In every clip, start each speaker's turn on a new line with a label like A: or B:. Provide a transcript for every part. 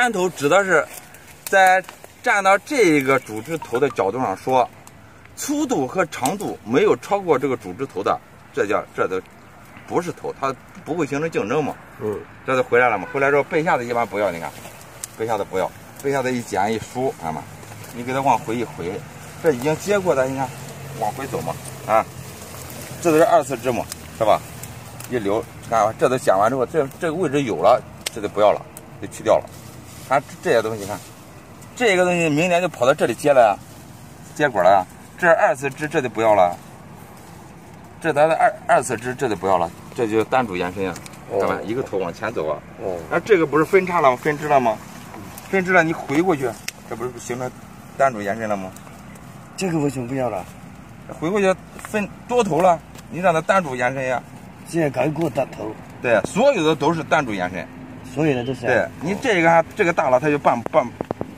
A: 单头指的是在站到这一个主枝头的角度上说，粗度和长度没有超过这个主枝头的，这叫这都不是头，它不会形成竞争嘛。
B: 嗯，
A: 这就回来了嘛。回来之后背下的一般不要，你看，背下的不要，背下的一剪一梳，看嘛，你给它往回一回，这已经接过的，你看往回走嘛，啊，这都是二次枝嘛，是吧？一留，看，这都剪完之后，这这个位置有了，这就不要了，就去掉了。看这些东西，看这个东西明年就跑到这里结了呀，结果了呀。这二次枝这就不要了，这咱的二二次枝这就不要了，这就单主延伸呀，看吧，一个头往前走啊。
B: 哦，
A: 那这个不是分叉了吗？分支了吗？分支了，你回过去，这不是形成单主延伸了吗？
B: 这个为什么不要了？
A: 回过去分多头了，你让它单主延伸呀。
B: 现在改过大头，
A: 对，所有的都是单主延伸。
B: 所有的都是。
A: 对你这个还这个大了，它就办办，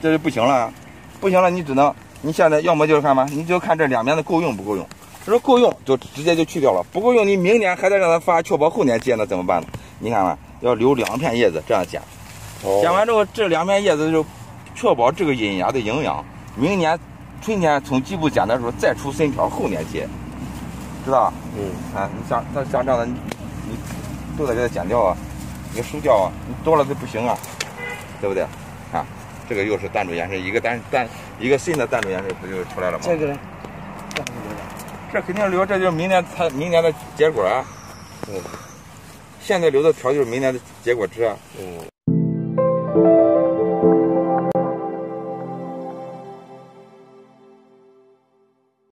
A: 这就不行了，不行了，你只能你现在要么就是看吧，你就看这两边的够用不够用。如果够用，就直接就去掉了；不够用，你明年还得让它发，确保后年结，那怎么办呢？你看吧，要留两片叶子这样剪。
B: 哦
A: 剪完之后，这两片叶子就确保这个隐芽的营养，明年春天从基部剪的时候再出新条，后年结，知道吧？
B: 嗯，
A: 啊，你像那像这样的，你你都得给它剪掉啊，你输掉啊，你多了就不行啊，对不对？啊，这个又是单主延伸，一个单单一个新的单主延伸不就出来了吗？
B: 这个呢？这还没留了。
A: 这肯定留，这就是明年它明年的结果啊。
B: 嗯
A: 现在留的条就是明年的结果枝啊。
B: 嗯。